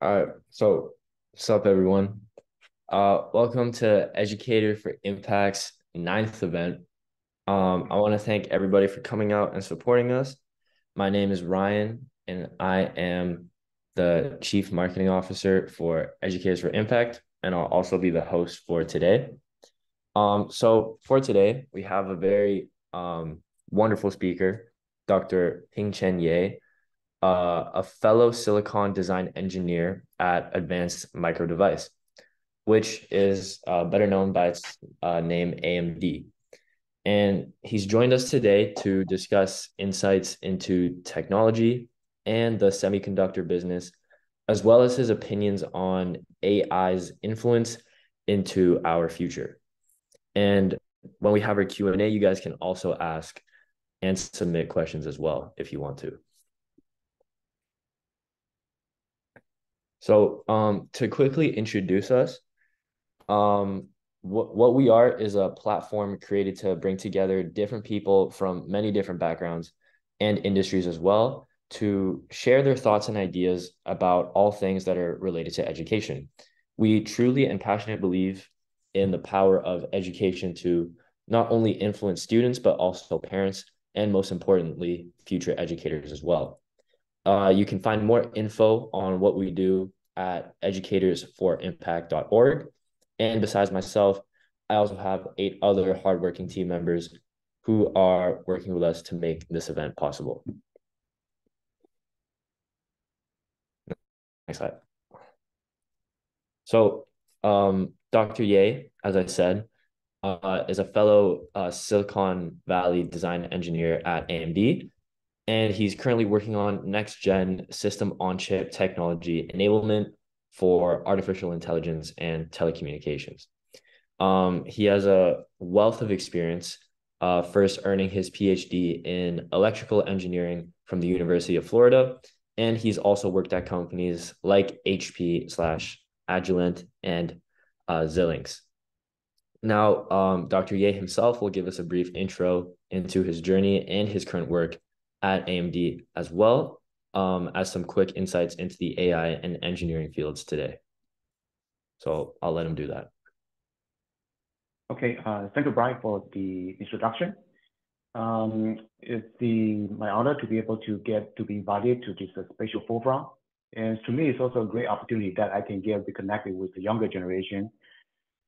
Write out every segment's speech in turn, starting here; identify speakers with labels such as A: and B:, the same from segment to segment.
A: All right. So, what's up, everyone? Uh, welcome to Educator for Impact's ninth event. Um, I want to thank everybody for coming out and supporting us. My name is Ryan, and I am the Chief Marketing Officer for Educators for Impact, and I'll also be the host for today. Um, so for today, we have a very um, wonderful speaker, Dr. Ping-Chin Yeh, uh, a fellow silicon design engineer at Advanced Micro Device, which is uh, better known by its uh, name AMD. And he's joined us today to discuss insights into technology and the semiconductor business, as well as his opinions on AI's influence into our future. And when we have our Q&A, you guys can also ask and submit questions as well if you want to. So um, to quickly introduce us, um, what, what we are is a platform created to bring together different people from many different backgrounds and industries as well to share their thoughts and ideas about all things that are related to education. We truly and passionately believe in the power of education to not only influence students, but also parents, and most importantly, future educators as well. Uh, you can find more info on what we do at educatorsforimpact.org. And besides myself, I also have eight other hardworking team members who are working with us to make this event possible. Next slide. So um, Dr. Yeh, as I said, uh, is a fellow uh, Silicon Valley design engineer at AMD and he's currently working on next gen system on chip technology enablement for artificial intelligence and telecommunications. Um, he has a wealth of experience, uh, first earning his PhD in electrical engineering from the University of Florida. And he's also worked at companies like HP slash Agilent and uh, Xilinx. Now, um, Dr. Yeh himself will give us a brief intro into his journey and his current work at AMD as well um, as some quick insights into the AI and engineering fields today. So I'll let him do that.
B: Okay, uh, thank you, Brian, for the introduction. Um, it's the my honor to be able to get to be invited to this uh, special forum. And to me, it's also a great opportunity that I can get reconnected with the younger generation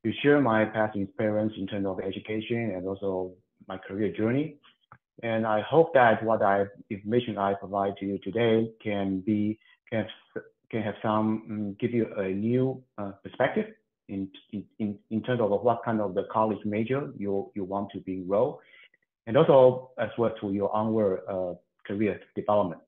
B: to share my past experience in terms of education and also my career journey. And I hope that what I information I provide to you today can be can can have some um, give you a new uh, perspective in, in in terms of what kind of the college major you you want to be enrolled, and also as well to your onward uh, career development.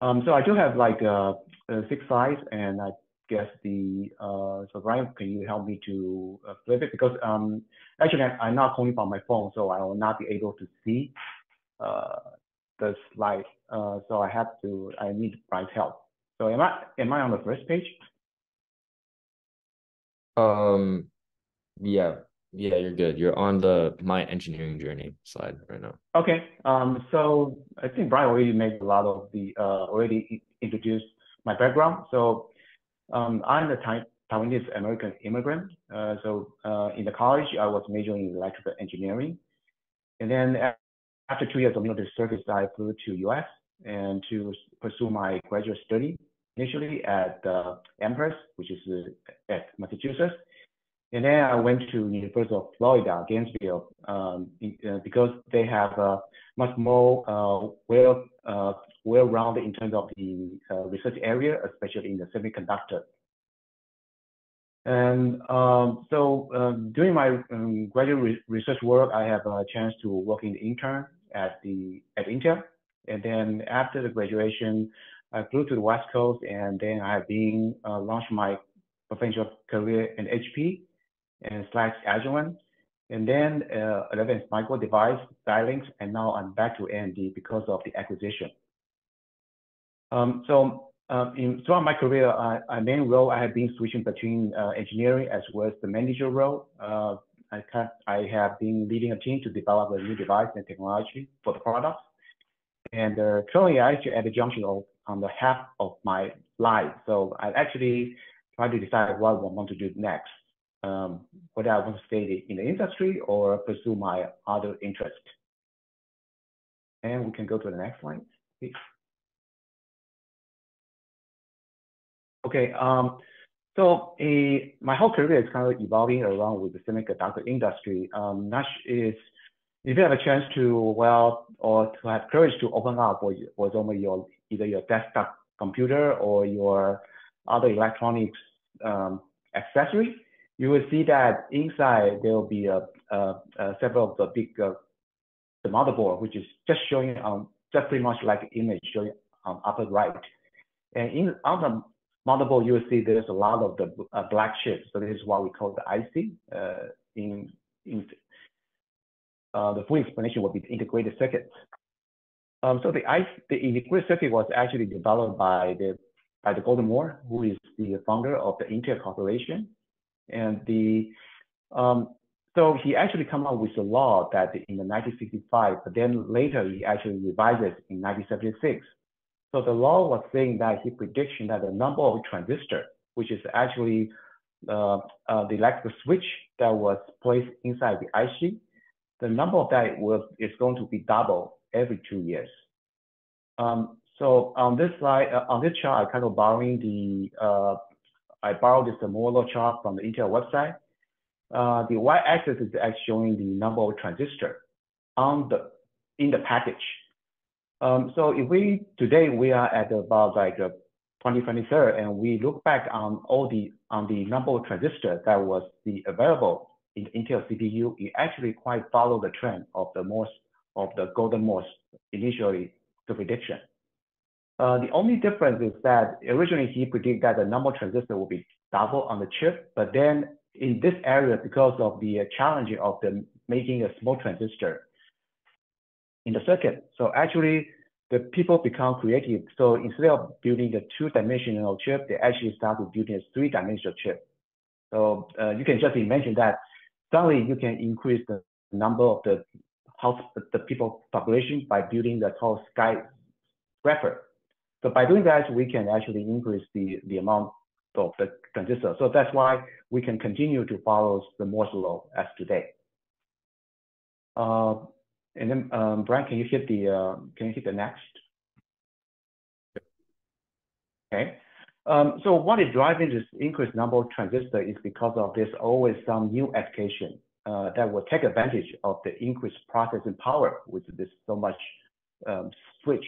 B: Um, so I do have like uh, uh six slides, and I guess the, uh, so Brian, can you help me to uh, flip it? Because um, actually I'm not calling from my phone, so I will not be able to see uh, the slide. Uh, so I have to, I need Brian's help. So am I, am I on the first page?
A: Um, yeah, yeah, you're good. You're on the my engineering journey slide right now.
B: Okay. Um, so I think Brian already made a lot of the, uh, already introduced my background. So um, I'm a Taiwanese American immigrant. Uh, so uh, in the college, I was majoring in electrical engineering. And then after two years of military service, I flew to US and to pursue my graduate study initially at uh, Amherst, which is uh, at Massachusetts. And then I went to University of Florida, Gainesville, um, uh, because they have a much more uh, well uh, well-rounded in terms of the uh, research area, especially in the semiconductor. And um, so um, during my um, graduate re research work, I have a chance to work in the intern at the at Intel. And then after the graduation, I flew to the West Coast, and then I have been uh, launched my professional career in HP and slash Agilent. And then uh, Advanced Micro Device, Xilinx, and now I'm back to AMD because of the acquisition. Um, so uh, in, throughout my career, uh, my main role, I have been switching between uh, engineering as well as the manager role. Uh, I, I have been leading a team to develop a new device and technology for the products. And uh, currently, I actually at the junction of on the half of my life. So I actually try to decide what I want to do next, um, whether I want to stay in the industry or pursue my other interest. And we can go to the next slide, please. Okay, um, so a, my whole career is kind of evolving around with the semiconductor industry. Um, Nash is, if you have a chance to, well, or to have courage to open up for, for example, your, either your desktop computer or your other electronics um, accessory, you will see that inside there will be a, a, a several of the big uh, the motherboard, which is just showing um, just pretty much like image showing on upper right. And in on the motherboard, you will see there's a lot of the uh, black chips. So this is what we call the IC. Uh, in in uh, the full explanation will be integrated circuits. Um, so the IC, the integrated circuit was actually developed by the by the Gordon Moore, who is the founder of the Intel Corporation. And the um, so he actually come up with a law that in the 1965, but then later he actually revised it in 1976. So the law was saying that he prediction that the number of transistor, which is actually uh, uh, the electrical switch that was placed inside the IC, the number of that was is going to be double every two years. Um, so on this slide, uh, on this chart, I kind of borrowing the, uh, I borrowed this Moore law chart from the Intel website. Uh, the y-axis is actually showing the number of transistor on the in the package. Um, so if we today we are at about like uh, 2023, and we look back on all the on the number of transistors that was the available in Intel CPU, it actually quite follow the trend of the Morse of the Gordon Moore's initially the prediction. Uh, the only difference is that originally he predicted that the number of transistors will be double on the chip, but then in this area, because of the challenge of the making a small transistor in the circuit, so actually the people become creative. So instead of building the two-dimensional chip, they actually start to building a three-dimensional chip. So uh, you can just imagine that suddenly you can increase the number of the house, the people population by building the tall skyscraper. So by doing that, we can actually increase the, the amount of the transistor. So that's why we can continue to follow the Moore's law as today. Uh, and then um, Brian, can you hit the uh, can you hit the next? Okay. Um, so what is driving this increased number of transistors is because of there's always some new application uh, that will take advantage of the increased processing power with this so much um, switch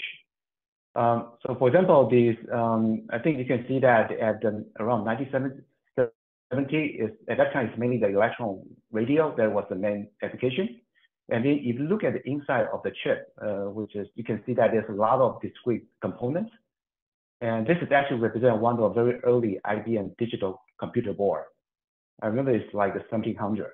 B: um, so for example, these, um, I think you can see that at the, around 1970, is, at that time, it's mainly the electron radio that was the main application. And then if you look at the inside of the chip, uh, which is, you can see that there's a lot of discrete components. And this is actually represent one of the very early IBM digital computer board. I remember it's like the 1700.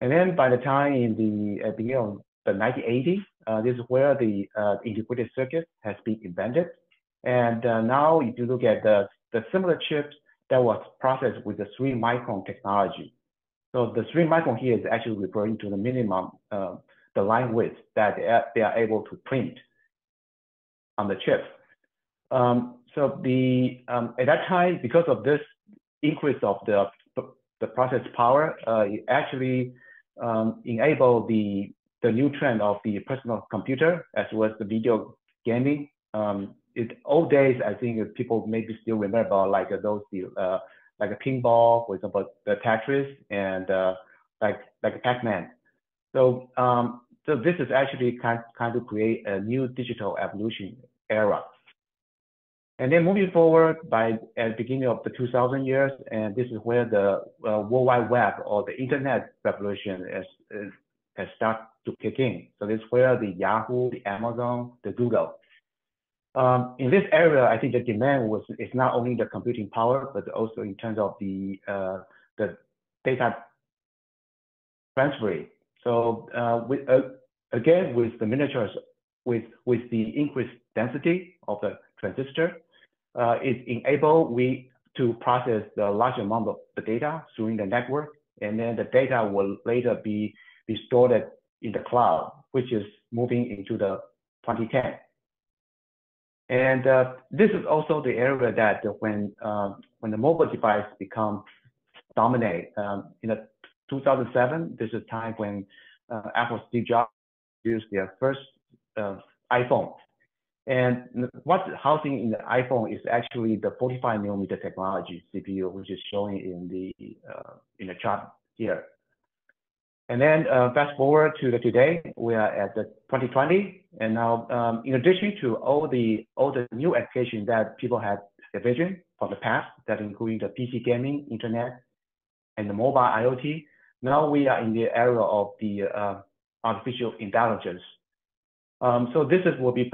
B: And then by the time in the beginning of the 1980s, uh, this is where the uh, integrated circuit has been invented. And uh, now if you look at the, the similar chips that was processed with the three micron technology. So the three micron here is actually referring to the minimum, uh, the line width that they are, they are, able to print on the chip. Um, so the um, at that time, because of this increase of the the process power, uh, it actually um, enable the the new trend of the personal computer as well as the video gaming. Um, it old days, I think people maybe still remember like those uh, like a pinball, for example, the Tetris and uh, like like Pac-Man. So um, so this is actually kind kind of create a new digital evolution era. And then moving forward by at the beginning of the 2000 years, and this is where the uh, World Wide Web or the internet revolution is has started to kick in. So this is where the Yahoo, the Amazon, the Google. Um, in this area, I think the demand was is not only the computing power, but also in terms of the uh, the data transfer. So uh, with, uh, again, with the miniatures, with with the increased density of the transistor, uh, it enable we to process the large amount of the data through the network, and then the data will later be be stored in the cloud, which is moving into the 2010. And uh, this is also the area that when uh, when the mobile device become dominate um, in the 2007, this is time when uh, Apple Steve Jobs used their first uh, iPhone. And what's housing in the iPhone is actually the 45 millimeter technology CPU, which is showing in the uh, in the chart here. And then uh, fast forward to the today, we are at the 2020, and now um, in addition to all the all the new applications that people had envisioned from the past, that including the PC gaming, internet, and the mobile IoT, now we are in the era of the uh, artificial intelligence. Um, so this is will be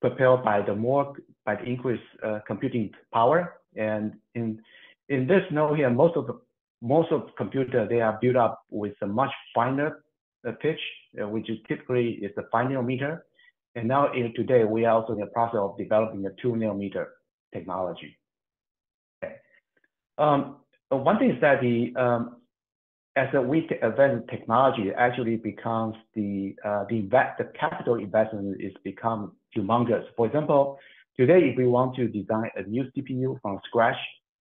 B: propelled by the more by the increased uh, computing power. And in in this node here, most of the most of computer they are built up with a much finer uh, pitch, uh, which is typically is the five nanometer. And now in today we are also in the process of developing a two nanometer technology. Okay. Um, one thing is that the um, as a we advance technology actually becomes the uh, the invest the capital investment is become humongous. For example, today if we want to design a new CPU from scratch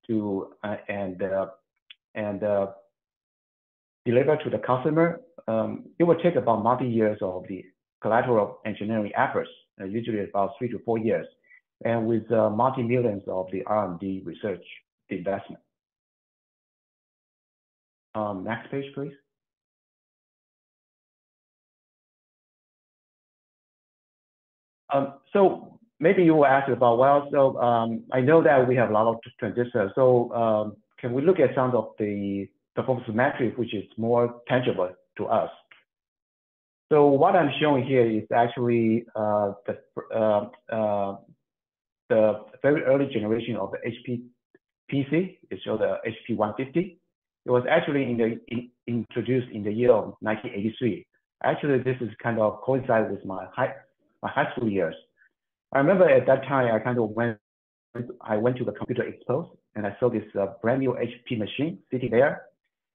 B: to uh, and uh, and uh, deliver to the customer, um, it will take about multi years of the collateral engineering efforts, uh, usually about three to four years, and with uh, multi millions of the R&D research investment. Um, next page, please. Um, so maybe you will ask about, well, so um, I know that we have a lot of transistors. So um, can we look at some of the performance metrics, which is more tangible to us? So what I'm showing here is actually uh, the, uh, uh, the very early generation of the HP PC. It shows the HP 150. It was actually in the, in, introduced in the year of 1983. Actually, this is kind of coincide with my high, my high school years. I remember at that time, I kind of went, I went to the computer expo and I saw this uh, brand new HP machine sitting there.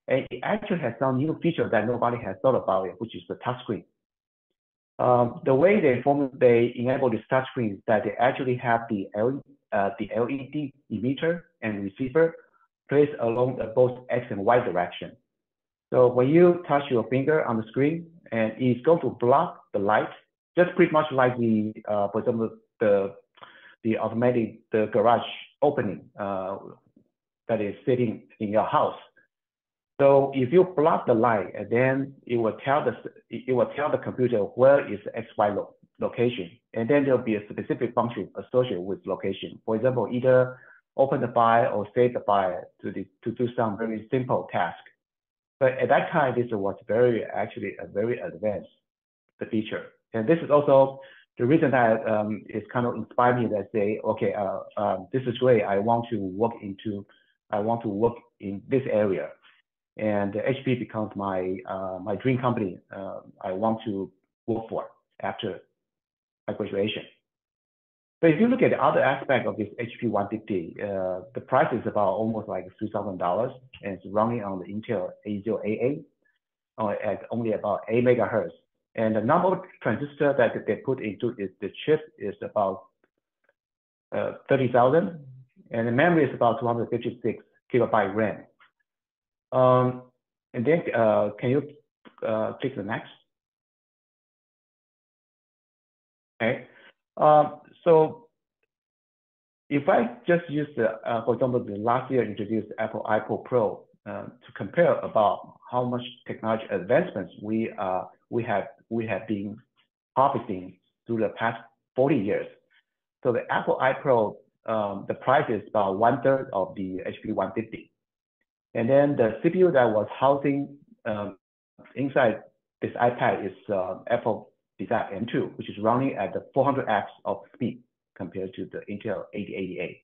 B: And it actually has some new feature that nobody has thought about it, which is the touchscreen. Um, the way they form, they enable this touchscreen is that they actually have the, L, uh, the LED emitter and receiver placed along both X and Y direction. So when you touch your finger on the screen, and it's going to block the light, just pretty much like the, uh, for example, the the automatic the garage opening uh, that is sitting in your house. So if you block the light, then it will tell the it will tell the computer where is the XY lo location, and then there'll be a specific function associated with location. For example, either open the file or save the file to, the, to do some very simple task. But at that time, this was very, actually a very advanced feature. And this is also the reason that um, it's kind of inspired me that say, okay, uh, um, this is great. I want to work into, I want to work in this area. And HP becomes my, uh, my dream company uh, I want to work for after my graduation. But if you look at the other aspect of this HP 150, uh, the price is about almost like $3,000 and it's running on the Intel 8088 uh, at only about 8 megahertz. And the number of transistors that they put into it, the chip is about uh, 30,000 and the memory is about 256 kilobyte RAM. Um, and then uh, can you uh, click the next? Okay. Um, so if I just use the, uh, for example, the last year introduced Apple iPad Pro uh, to compare about how much technology advancements we uh, we have we have been harvesting through the past 40 years. So the Apple iPro, um, the price is about one third of the HP 150. And then the CPU that was housing um, inside this iPad is uh, Apple Design M2, which is running at the 400x of speed compared to the Intel 8088.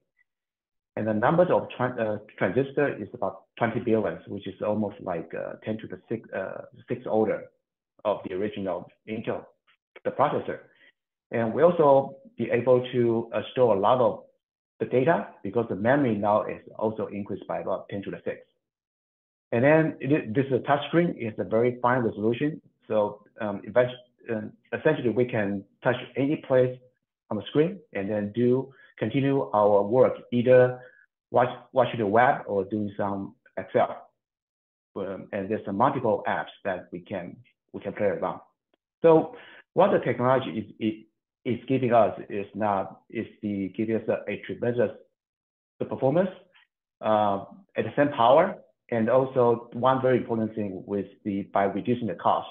B: And the numbers of tra uh, transistor is about 20 billion, which is almost like uh, 10 to the six, uh, six order of the original Intel, the processor. And we also be able to uh, store a lot of the data because the memory now is also increased by about 10 to the 6. And then it, this is a touch screen. it's a very fine resolution. So um, uh, essentially we can touch any place on the screen and then do continue our work, either watch, watching the web or doing some Excel. Um, and there's some multiple apps that we can we can play around. So what the technology is, is, is giving us is not is the giving us a, a tremendous the performance uh, at the same power and also one very important thing with the by reducing the cost.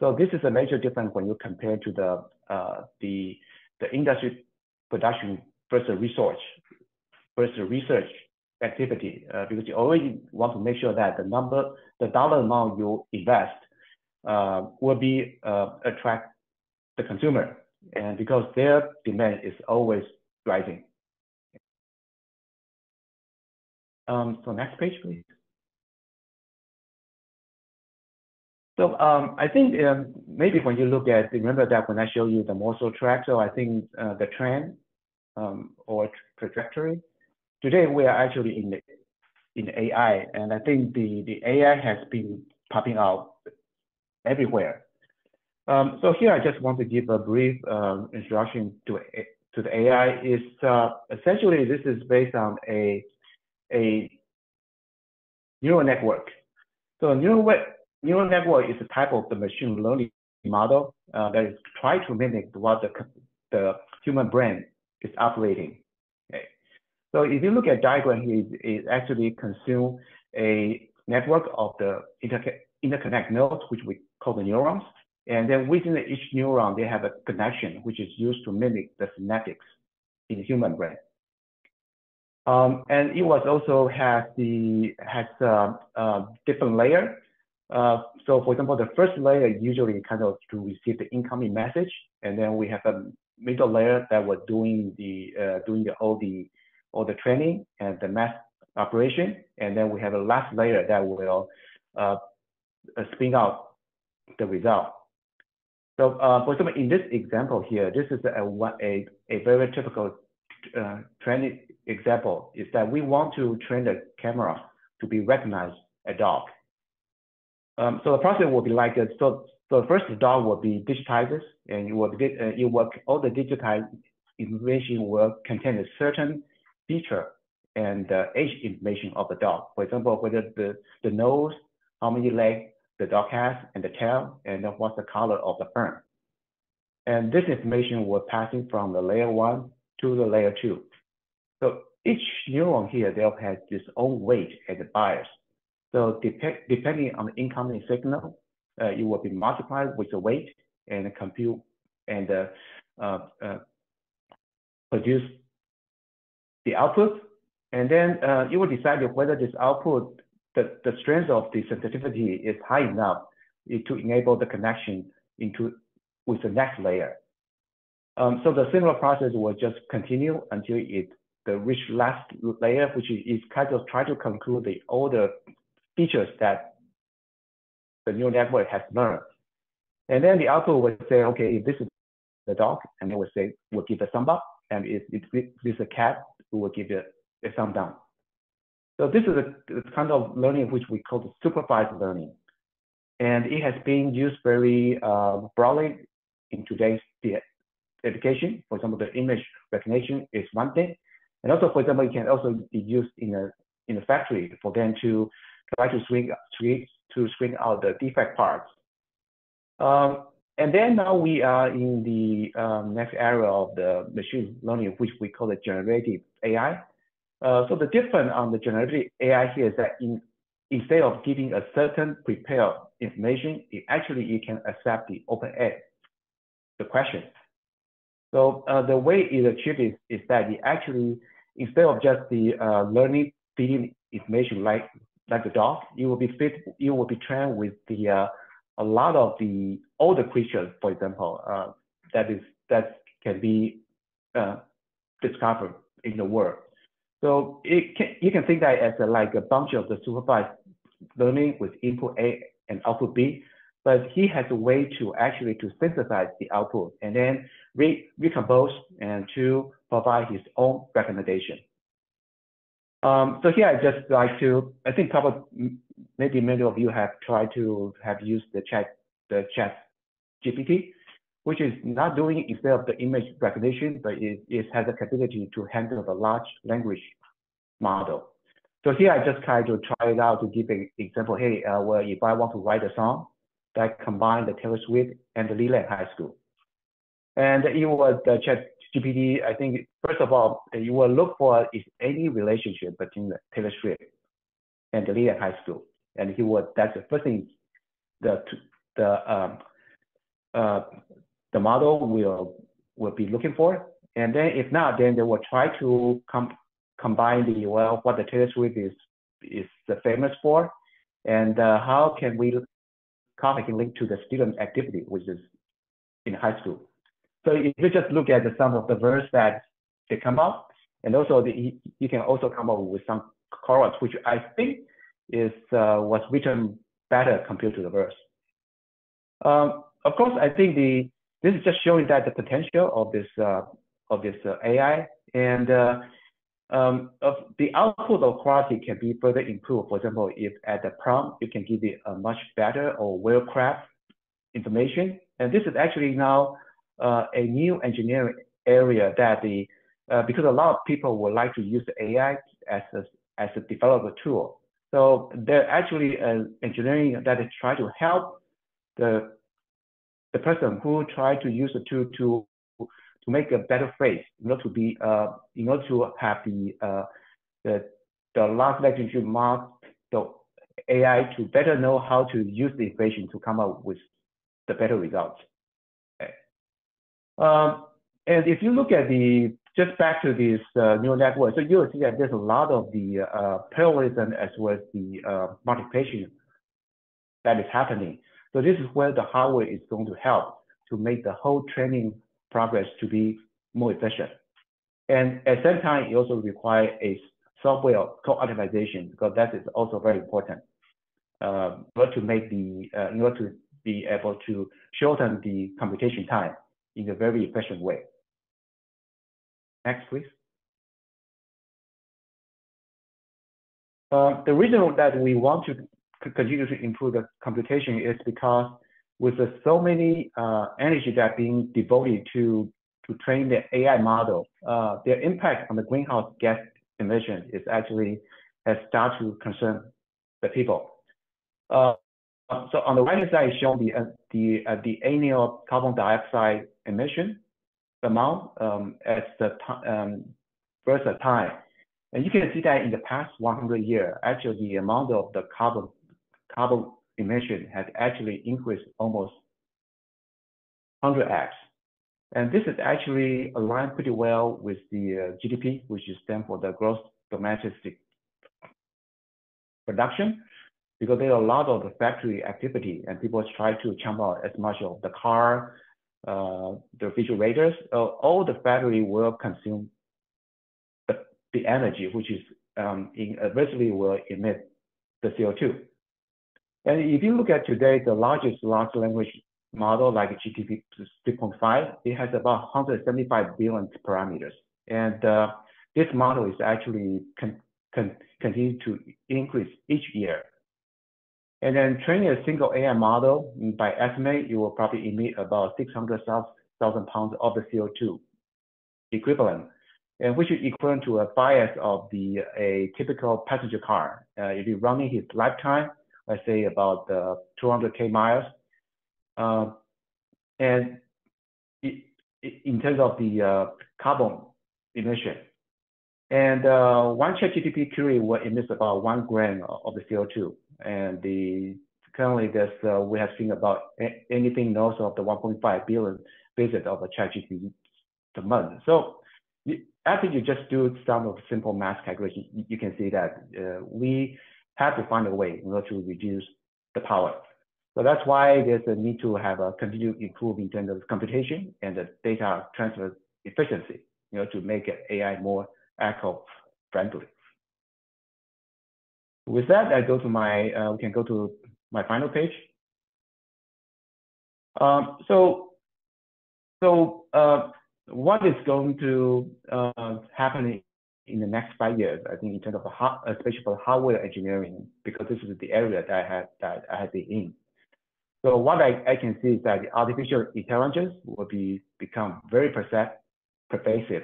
B: So this is a major difference when you compare to the uh, the the industry production versus research versus research activity uh, because you already want to make sure that the number the dollar amount you invest uh, will be uh, attract the consumer and because their demand is always rising. Um, so next page, please. So um, I think um, maybe when you look at, remember that when I show you the Morsel track, so I think uh, the trend um, or trajectory, today we are actually in in AI, and I think the, the AI has been popping out everywhere. Um, so here I just want to give a brief um, introduction to, to the AI. Is uh, essentially this is based on a, a neural network. So neural neural network is a type of the machine learning model uh, that is trying to mimic what the, the human brain is operating. Okay. So if you look at diagram here, it, actually consume a network of the interconnect nodes, which we call the neurons. And then within each neuron, they have a connection, which is used to mimic the synaptics in the human brain. Um, and it was also has the has a, a different layer uh, so for example, the first layer usually kind of to receive the incoming message, and then we have a middle layer that was doing the uh, doing the all the all the training and the math operation, and then we have a last layer that will uh, uh spin out the result. So uh, for example, in this example here, this is a a, a very typical uh, training example is that we want to train the camera to be recognized a dog. Um, so the process will be like this. So, so first the dog will be digitized and it will, uh, it will all the digitized information will contain a certain feature and uh, age information of the dog. For example, whether the, the nose, how many legs the dog has, and the tail, and what's the color of the fur. And this information will passing from the layer one to the layer two. So each neuron here, they'll have its own weight and bias. So dep depending on the incoming signal, uh, it will be multiplied with the weight and compute and uh, uh, uh, produce the output. And then uh, you will decide whether this output, the, the strength of the sensitivity is high enough to enable the connection into with the next layer. Um, so the similar process will just continue until it the reach last layer, which is kind of try to conclude the all the features that the neural network has learned. And then the output will say, okay, if this is the dog, and it will say, we'll give a thumb up, and if, if this is a cat, we will give it a thumb down. So this is a, kind of learning which we call the supervised learning. And it has been used very uh, broadly in today's education. For example, the image recognition is one thing. And also, for example, it can also be used in a in a factory for them to try to swing, swing to screen out the defect parts. Um, and then now we are in the um, next area of the machine learning, which we call the generative AI. Uh, so the difference on the generative AI here is that in, instead of giving a certain prepared information, it actually it can accept the open end, the question. So uh, the way it achieves is, is that it actually, instead of just the uh, learning feeding information like like the dog, you will be fit, you will be trained with the uh, a lot of the older creatures, for example, uh, that is that can be uh, discovered in the world. So it can, you can think that as a, like a bunch of the supervised learning with input A and output B, but he has a way to actually to synthesize the output and then re recompose and to provide his own recommendation. Um, so here I just like to, I think probably maybe many of you have tried to have used the chat, the chat GPT. Which is not doing instead of the image recognition, but it, it has the capability to handle the large language model. So here I just try to try it out to give an example. Hey, uh, well, if I want to write a song that combine the Taylor Swift and the Leland High School, and it was the Chat GPT. I think first of all, you will look for is any relationship between the Taylor Swift and the Leland High School, and he would. That's the first thing. The the um, uh, the model will will be looking for. And then if not, then they will try to com combine the well what the Taylor Swift is is famous for, and uh, how can we can link to the student activity, which is in high school. So if you just look at the, some of the verse that they come up, and also the, you can also come up with some chorus, which I think is uh, was written better compared to the verse. Um, of course, I think the this is just showing that the potential of this uh, of this uh, AI and uh, um, of the output of quality can be further improved. For example, if at the prompt you can give it a much better or well-crafted information, and this is actually now uh, a new engineering area that the uh, because a lot of people would like to use the AI as a as a developer tool. So they're actually an engineering that is trying to help the the person who try to use the tool to to make a better phrase, in order to be uh, in order to have the uh, the the large language model, the AI to better know how to use the equation to come up with the better results. Okay. Um, and if you look at the just back to this uh, neural network, so you'll see that there's a lot of the uh, parallelism as well as the uh, multiplication that is happening. So this is where the hardware is going to help to make the whole training progress to be more efficient. And at the same time, it also requires a software co-optimization because that is also very important. Uh, but to make the, uh, in order to be able to shorten the computation time in a very efficient way. Next, please. Uh, the reason that we want to continue to improve the computation is because with so many uh, energy that being devoted to to train the AI model, uh, their impact on the greenhouse gas emission is actually has started to concern the people. Uh, so on the right hand side is shown the uh, the uh, the annual carbon dioxide emission amount um, as the um, versus time. And you can see that in the past 100 years, actually the amount of the carbon carbon emission has actually increased almost 100x. And this is actually aligned pretty well with the uh, GDP, which is stand for the gross domestic production, because there are a lot of the factory activity and people try to jump out as much of the car, uh, the refrigerators, uh, all the factory will consume the, the energy, which is um, in, adversely will emit the CO2. And if you look at today, the largest large language model like GPT 3.5, it has about 175 billion parameters. And uh, this model is actually con con continue to increase each year. And then training a single AI model, by estimate, it will probably emit about 600,000 pounds of the CO2 equivalent, and which is equivalent to a bias of the a typical passenger car. Uh, if you're running his lifetime, let's say about uh, 200k miles. Uh, and it, it, in terms of the uh, carbon emission, and uh, one ChatGPT query will emit about one gram of the CO2. And the currently there's we have seen about anything north of the 1.5 billion visit of a ChatGPT per month. So after you just do some of simple math calculation, you, can see that we have to find a way in order to reduce the power. So that's why there's a need to have a continued improvement in terms of computation and the data transfer efficiency, you know, to make AI more eco-friendly. With that, I go to my, uh, we can go to my final page. Um, so, so uh, what is going to uh, happen in the next five years, I think in terms of especially for hardware engineering, because this is the area that I had that I have been in. So what I, I can see is that the artificial intelligence will be become very pervasive.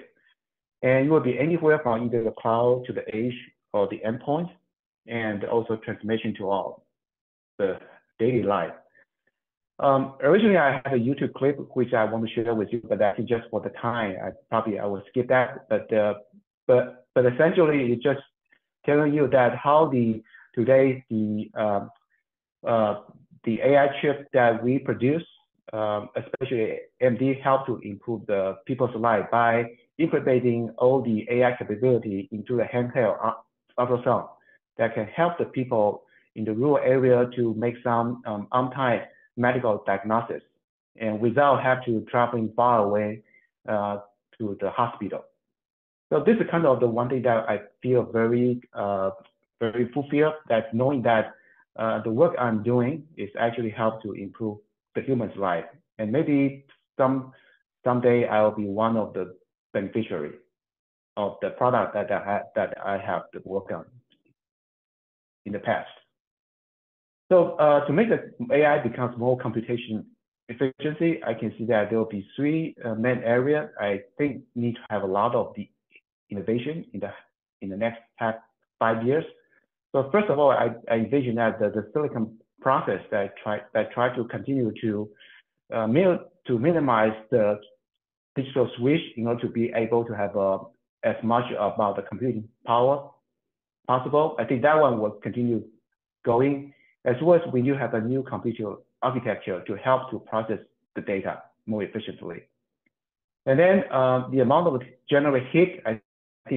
B: And it will be anywhere from either the cloud to the edge or the endpoint, and also transmission to all the daily life. Um, originally, I had a YouTube clip which I want to share with you, but that's just for the time. I probably I will skip that. But uh, but but essentially, it's just telling you that how the today the uh, uh, the AI chip that we produce, um, especially AMD, help to improve the people's life by implementing all the AI capability into the handheld ultrasound that can help the people in the rural area to make some um, on-time medical diagnosis and without have to traveling far away uh, to the hospital. So this is kind of the one thing that I feel very, uh, very fulfilled that knowing that uh, the work I'm doing is actually help to improve the human's life. And maybe some someday I'll be one of the beneficiary of the product that I, that I have to work on in the past. So uh, to make the AI becomes more computation efficiency, I can see that there will be three uh, main areas I think need to have a lot of the innovation in the in the next five years. So first of all, I, I envision that the, the silicon process that try that try to continue to uh, to minimize the digital switch in order to be able to have uh, as much about the computing power possible. I think that one will continue going as well as we do have a new computer architecture to help to process the data more efficiently. And then uh, the amount of generate heat, I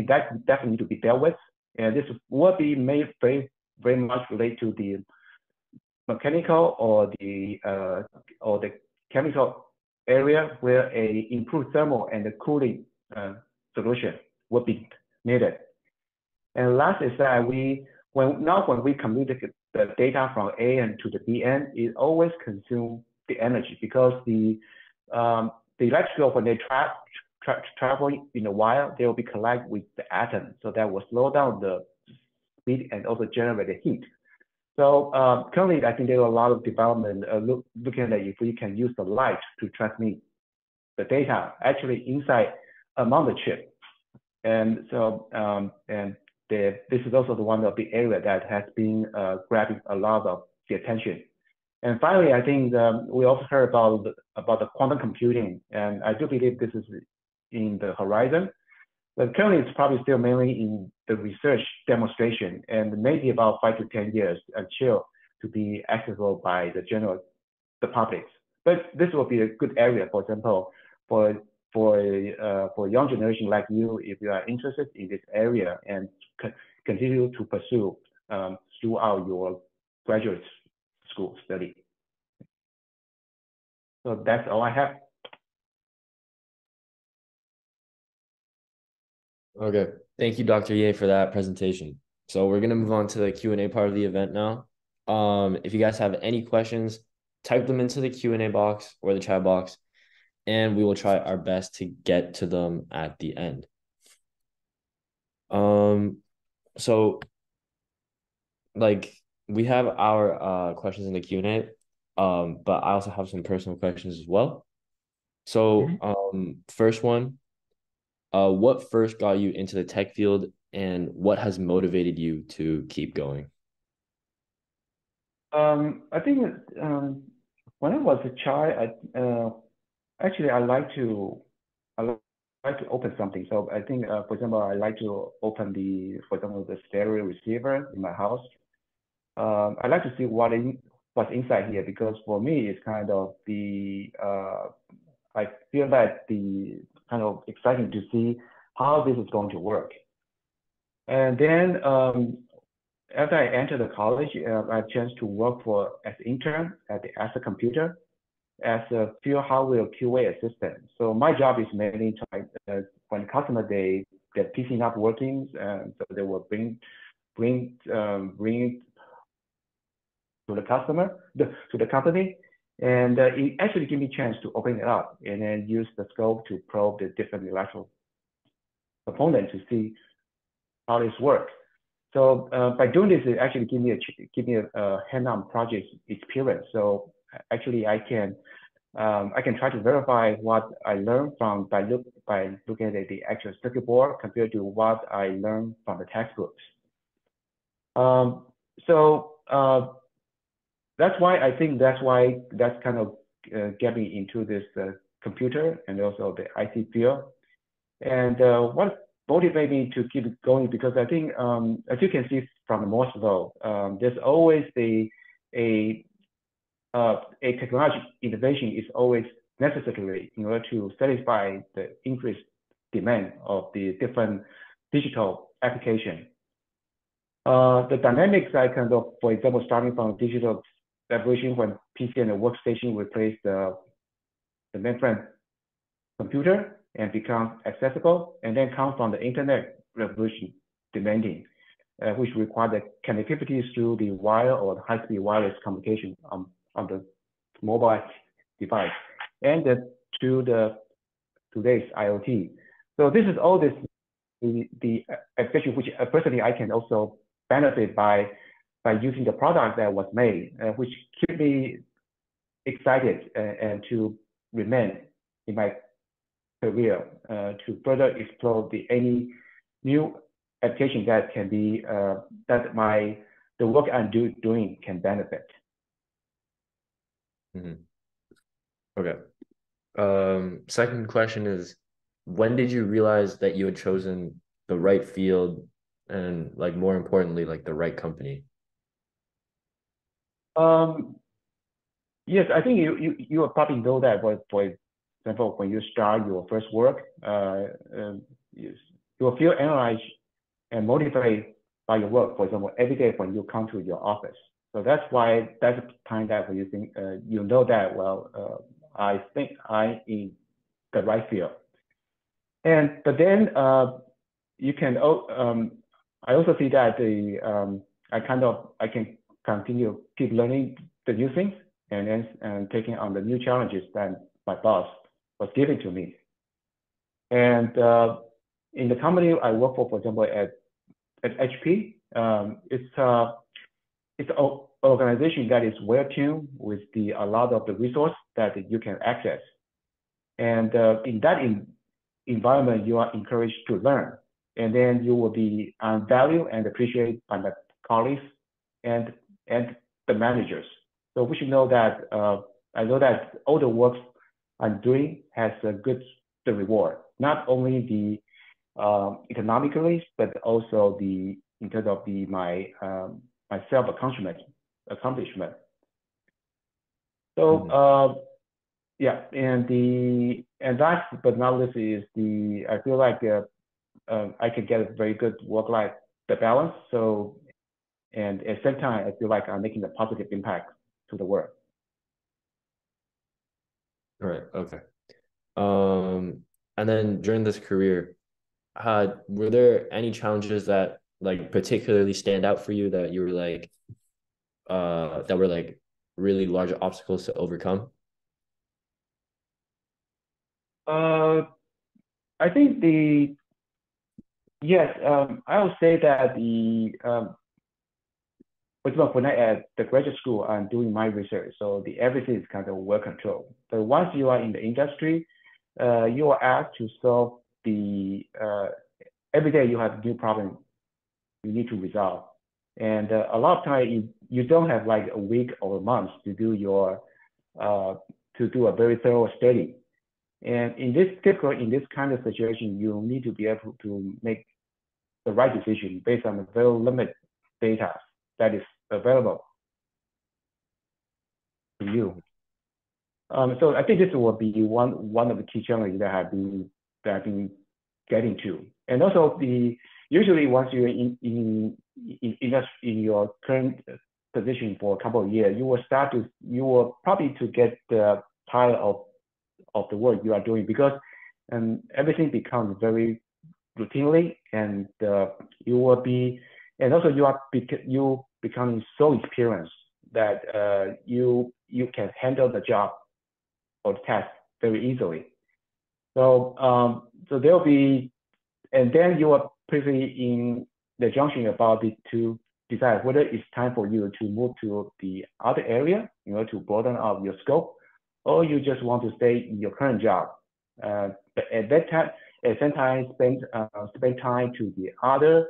B: that definitely need to be dealt with. And this will be made very, very much related to the mechanical or the uh, or the chemical area where a improved thermal and the cooling uh, solution will be needed. And last is that we when now when we communicate the data from A end to the B end, it always consumes the energy because the um, the electrical when they tra tra travel in a while, they will be collide with the atom, so that will slow down the speed and also generate the heat. So um, currently, I think there are a lot of development uh, look, looking at if we can use the light to transmit the data actually inside among the chip. And so um, and the, this is also the one of the area that has been uh, grabbing a lot of the attention. And finally, I think um, we also heard about about the quantum computing, and I do believe this is in the horizon. But currently, it's probably still mainly in the research demonstration, and maybe about five to ten years until to be accessible by the general the public. But this will be a good area, for example, for for uh, for young generation like you, if you are interested in this area and continue to pursue um, throughout your graduate school study. So that's all I have.
A: Okay, thank you, Dr. Yeh, for that presentation. So we're gonna move on to the Q&A part of the event now. Um, if you guys have any questions, type them into the Q&A box or the chat box, and we will try our best to get to them at the end. Um, so like we have our uh questions in the Q&A, um, but I also have some personal questions as well. So mm-hmm. um first one, uh what first got you into the tech field and what has motivated you to keep going?
B: Um, I think um, when I was a child, I uh, actually I like to I like to open something. So I think, uh, for example, I like to open the, for example, the stereo receiver in my house. Um, I like to see what in, what's inside here because for me, it's kind of the, uh, I feel that the kind of exciting to see how this is going to work. And then um, after I entered the college, uh, I had a chance to work for as intern at the Astra Computer as a field hardware QA assistant. So my job is mainly to, uh, when customer they get PC not working, uh, so they will bring bring um, bring to the customer the, to the company, and uh, it actually gave me a chance to open it up and then use the scope to probe the different electrical components to see how this works. So uh, by doing this, it actually give me a give me a, a hand-on project experience. So actually I can um, I can try to verify what I learned from by look by looking at the actual circuit board compared to what I learned from the textbooks. Um, so uh, that's why I think that's why that's kind of uh, into this uh, computer and also the IT field. And uh, what motivated me to keep going because I think um, as you can see from the Moore's law, um, there's always the a uh, a technology innovation is always necessary in order to satisfy the increased demand of the different digital application. Uh, the dynamics I kind of, for example, starting from digital revolution when PC and the workstation replaced the, the mainframe computer and become accessible, and then come from the internet revolution demanding, uh, which require the connectivity through the wire or the high-speed wireless communication on on the mobile device and to the today's IoT. So this is all this the, the application which uh, personally I can also benefit by by using the product that was made, uh, which keep me excited uh, and to remain in my career uh, to further explore the any new application that can be uh, that my the work I'm do, doing can benefit.
A: Mm-hmm. Okay. Um, second question is, when did you realize that you had chosen the right field and like more importantly, like the right company?
B: Um, yes, I think you probably know that. For for example, when you start your first work, uh, um, you, you will feel energized and motivated by your work. For example, every day when you come to your office, so that's why that's the time that when you think uh, you know that well, uh, I think I'm in the right field. And but then you can um, I also see that the I kind of I can continue keep learning the new things and then and taking on the new challenges that my boss was giving to me. And uh, in the company I work for, for example, at at HP, um, it's uh, it's an organization that is well tuned with the a lot of the resource that you can access. And uh, in that in, environment, you are encouraged to learn. And then you will be um, valued and appreciated by the colleagues and, and the managers. So we should know that uh, I know that all the work I'm doing has a good the reward, not only the uh, economically, but also the in terms of the my um, my self accomplishment accomplishment. So mm -hmm. uh, yeah, and the and last but not least is the I feel like uh, uh, I can get a very good work life the balance. So and at the same time I feel like I'm making a positive impact to the world.
A: All right. Okay. Um, and then during this career, uh, were there any challenges that like particularly stand out for you that you were like uh that were like really large obstacles to overcome?
B: Uh I think the yes, um I would say that the um for example, when I at the graduate school, I'm doing my research, so the everything is kind of well controlled. But once you are in the industry, uh, you are asked to solve the uh, every day you have new problem you need to resolve. And uh, a lot of time you, you don't have like a week or a month to do your uh, to do a very thorough study. And in this typical in this kind of situation, you need to be able to make the right decision based on the very limited data that is available to you. Um, so I think this will be one one of the key challenges that have been that I've been getting to. And also the usually once you're in in in, in, in your current position for a couple of years, you will start to you will probably to get tired of of the work you are doing because um, everything becomes very routinely and uh, you will be and also you are you becoming so experienced that uh, you you can handle the job or the task very easily. So um, so there'll be and then you are pretty in the junction about the two decide whether it's time for you to move to the other area in order to broaden out your scope, or you just want to stay in your current job. Uh, but at that time, at the same time, spend uh, spend time to the other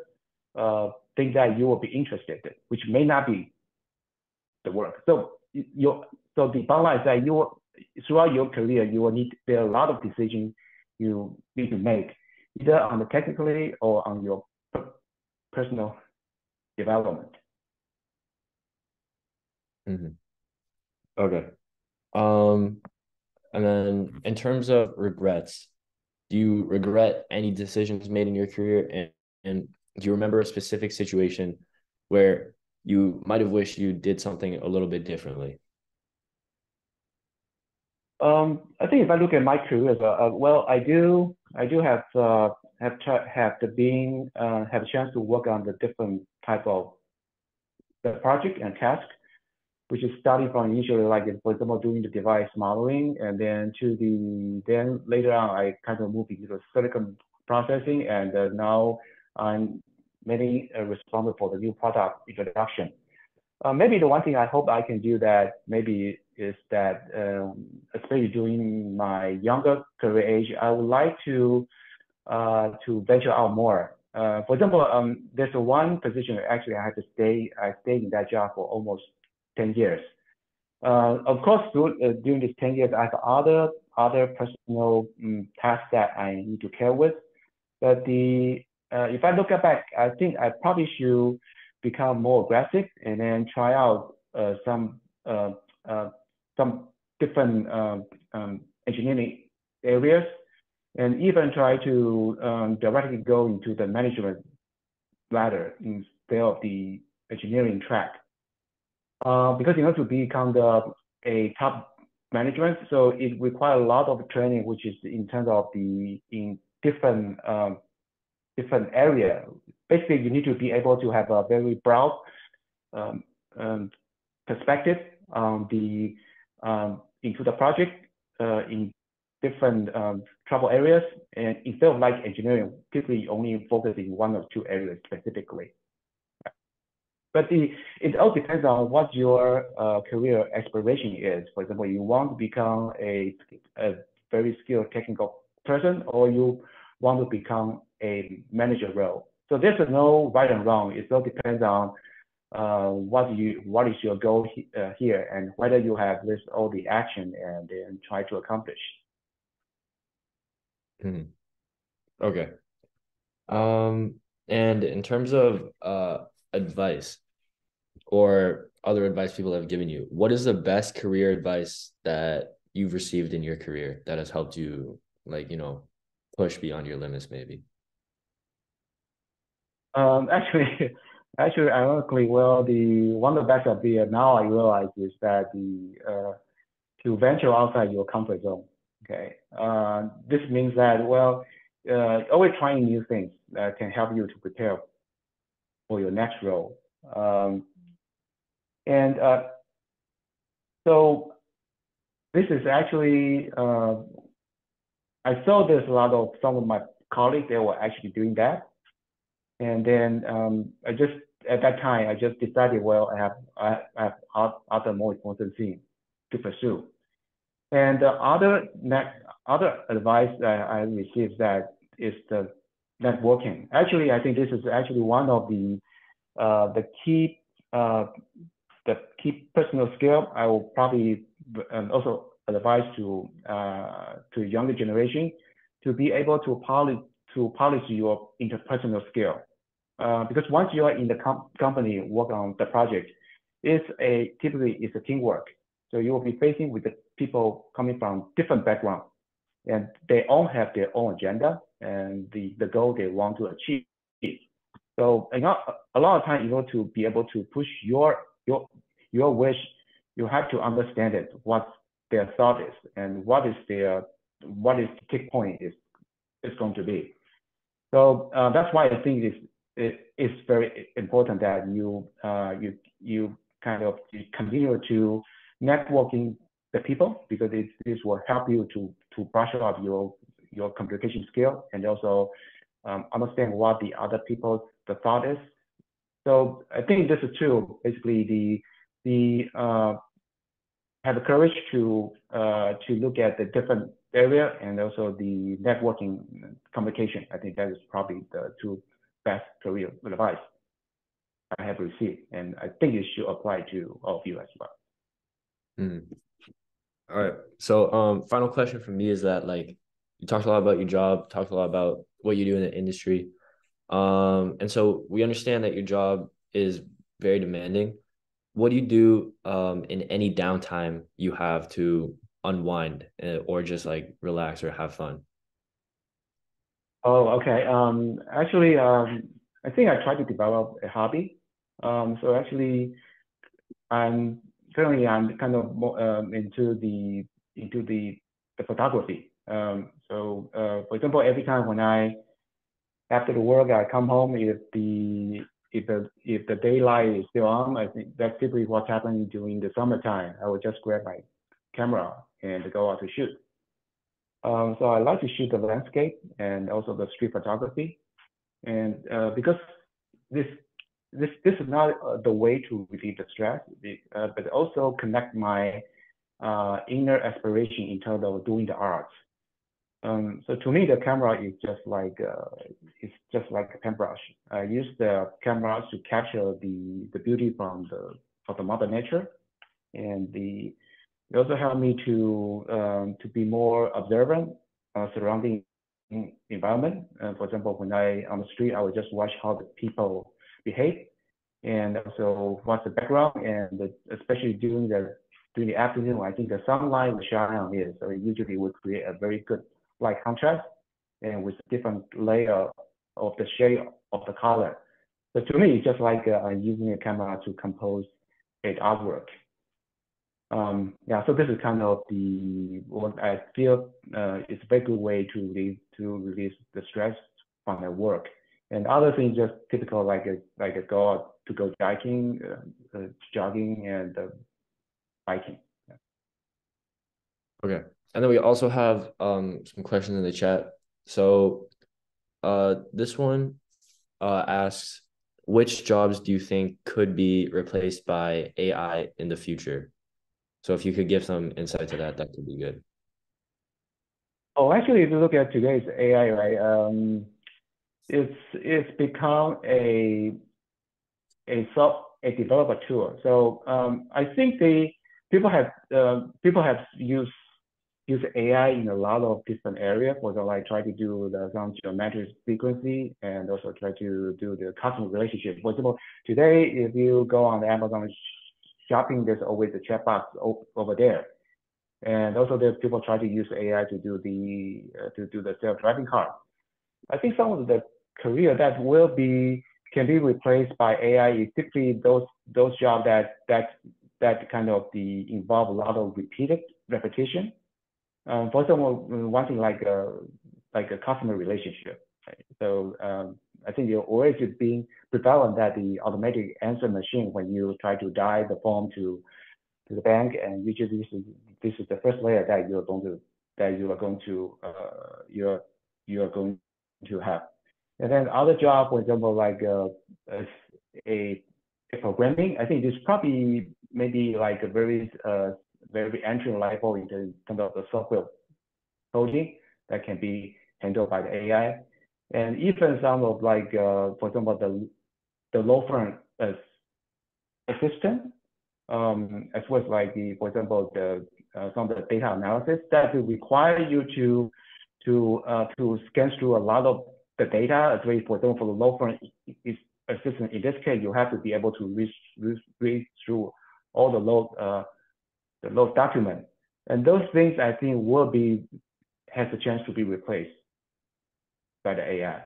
B: uh, things that you will be interested in, which may not be the work. So your so the bottom line is that you throughout your career you will need there are a lot of decisions you need to make either on the technically or on your personal development.
A: Mm-hmm. Okay. Um, and then in terms of regrets, do you regret any decisions made in your career? And, and do you remember a specific situation where you might have wished you did something a little bit differently?
B: Um, I think if I look at my career, uh, uh, well, I do, I do have uh, have have the being uh, have a chance to work on the different type of the project and task, which is starting from initially like for example doing the device modeling, and then to the then later on I kind of moved into the silicon processing, and uh, now I'm mainly uh, responsible for the new product introduction. Uh, maybe the one thing I hope I can do that maybe is that, um, especially during my younger career age, I would like to uh, to venture out more. For example, um, there's one position actually I had to stay. I stayed in that job for almost 10 years. Of course, during these 10 years, I have other other personal um, tasks that I need to care with. But the if I look back, I think I probably should become more aggressive and then try out uh, some uh, uh, some different um, um, engineering areas and even try to um, directly go into the management ladder instead of the engineering track. Uh, because in order to become the, a top management, so it requires a lot of training, which is in terms of the in different um, different area. Basically, you need to be able to have a very broad um, um, perspective on the um, into the project uh, in different um, trouble areas, and instead of like engineering, typically only focus in one or two areas specifically. But the, it all depends on what your uh, career aspiration is. For example, you want to become a, a very skilled technical person, or you want to become a manager role. So there's no right and wrong. It all depends on uh, what you what is your goal he, uh, here and whether you have this all the action and then try to accomplish.
A: Hmm. Okay. Um, and in terms of uh advice or other advice people have given you, what is the best career advice that you've received in your career that has helped you like, you know, push beyond your limits maybe?
B: Um, actually, actually, ironically, well, the one of the best idea now I realize is that the uh, to venture outside your comfort zone. Okay, uh, this means that well, uh, always trying new things that can help you to prepare for your next role. Um, and uh, so this is actually uh, I saw there's a lot of some of my colleagues they were actually doing that, and then um, I just at that time I just decided well I have I have other more important things to pursue. And the other other advice that I received that is the networking. Actually, I think this is actually one of the uh, the key uh, the key personal skill I will probably um, also advise to uh, to younger generation to be able to polish to polish your interpersonal skill. Uh, because once you are in the com company work on the project, it's a typically it's a teamwork. So you will be facing with the people coming from different backgrounds, and they all have their own agenda and the, the goal they want to achieve. So a lot, a lot of time, in order to be able to push your your your wish, you have to understand it, what their thought is, and what is their what is the kick point is is going to be. So uh, that's why I think it's it, it's very important that you uh, you you kind of continue to networking the people because it, this will help you to to brush up your your communication skill and also um, understand what the other people's the thought is So I think this is true. Basically, the the uh, have the courage to uh, to look at the different area and also the networking communication. I think that is probably the two best career advice I have received, and I think it should apply to all of you as well.
A: Mm. All right. So, um, final question for me is that like you talked a lot about your job, talked a lot about what you do in the industry, um, and so we understand that your job is very demanding. What do you do um in any downtime you have to unwind uh, or just like relax or have fun?
B: Oh, okay. Um, actually, um, I think I try to develop a hobby. Um, so actually, I'm currently I'm kind of more um, into the into the the photography. Um, so uh, for example, every time when I after the work I come home, if the if the if the daylight is still on, I think that's typically what's happening during the summertime. I would just grab my camera and go out to shoot. Um, so I like to shoot the landscape and also the street photography. And uh, because this this this is not uh, the way to relieve the stress, uh, but also connect my uh, inner aspiration in terms of doing the arts. Um, so to me, the camera is just like uh, it's just like a paintbrush. I use the camera to capture the the beauty from the of the mother nature, and the it also helped me to um, to be more observant uh, surrounding environment. Uh, for example, when I on the street, I would just watch how the people behave, and also what's the background, and the, especially during the during the afternoon, I think the sunlight will shine on it, so it usually would create a very good light contrast, and with different layer of the shade of the color. So to me, it's just like uh, using a camera to compose a artwork. Um, yeah, so this is kind of the what I feel uh, is a very good way to release to release the stress from the work. And other things just typical like a, like a go out to go jogging, uh, uh, jogging and uh, biking. Yeah.
A: Okay, and then we also have um some questions in the chat. So, uh, this one uh asks, which jobs do you think could be replaced by AI in the future? So if you could give some insight to that, that could be good.
B: Oh, actually, if you look at today's AI, right, um, it's it's become a a sub a developer tool. So um, I think they people have uh, people have used use AI in a lot of different areas. For example, like try to do the some geometric frequency and also try to do the customer relationship. For example, today if you go on the Amazon shopping, there's always a chat box over there. And also there's people try to use AI to do the uh, to do the self-driving car. I think some of the career that will be can be replaced by AI is typically those those jobs that that that kind of the involve a lot of repeated repetition. Um, for example, one thing like a like a customer relationship. Right? So um, I think you're always being prevalent that the automatic answer machine when you try to dial the phone to to the bank and usually this is this is the first layer that you're going to that you are going to uh, you're you are going to have. And then other job, for example, like uh, a, a programming, I think this probably maybe like a very uh, very entry level in terms of the software coding that can be handled by the AI and even some of like, uh, for example, the the law firm as assistant, um, as well as like the, for example, the uh, some of the data analysis that will require you to to uh, to scan through a lot of the data. As for example, for the law firm is assistant. In this case, you have to be able to read read, read through all the law uh, the law document, and those things I think will be has a chance to be replaced by the AI.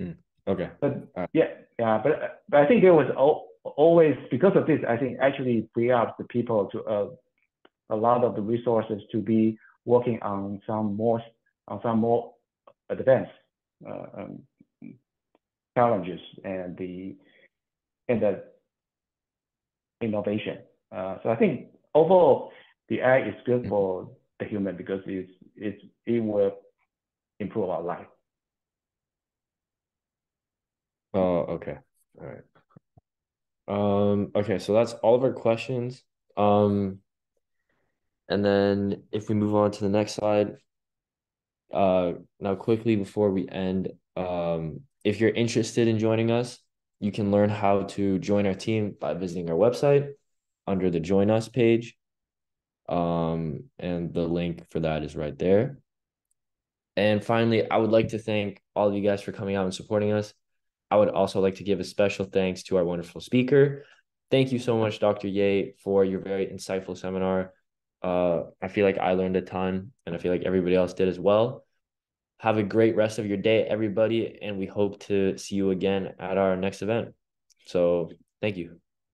A: Mm, okay.
B: But uh, yeah, yeah, but but I think there was always because of this. I think actually free up the people to uh, a lot of the resources to be working on some more on some more advanced uh, um, challenges and the and the innovation. Uh, so I think overall the AI is good mm. for the human because it's it's it will improve our life.
A: Oh, okay. All right. Um, okay, so that's all of our questions. Um, and then if we move on to the next slide, uh, now quickly before we end, um, if you're interested in joining us, you can learn how to join our team by visiting our website under the join us page. Um, and the link for that is right there. And finally, I would like to thank all of you guys for coming out and supporting us. I would also like to give a special thanks to our wonderful speaker. Thank you so much, Dr. Yeh, for your very insightful seminar. Uh, I feel like I learned a ton, and I feel like everybody else did as well. Have a great rest of your day, everybody, and we hope to see you again at our next event. So, thank you.